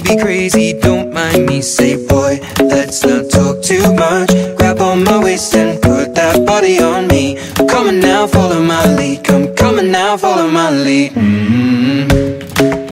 Be crazy, don't mind me. Say, boy, let's not talk too much. Grab on my waist and put that body on me. Come on now, follow my lead. Come, on now, follow my lead. Mm-hmm.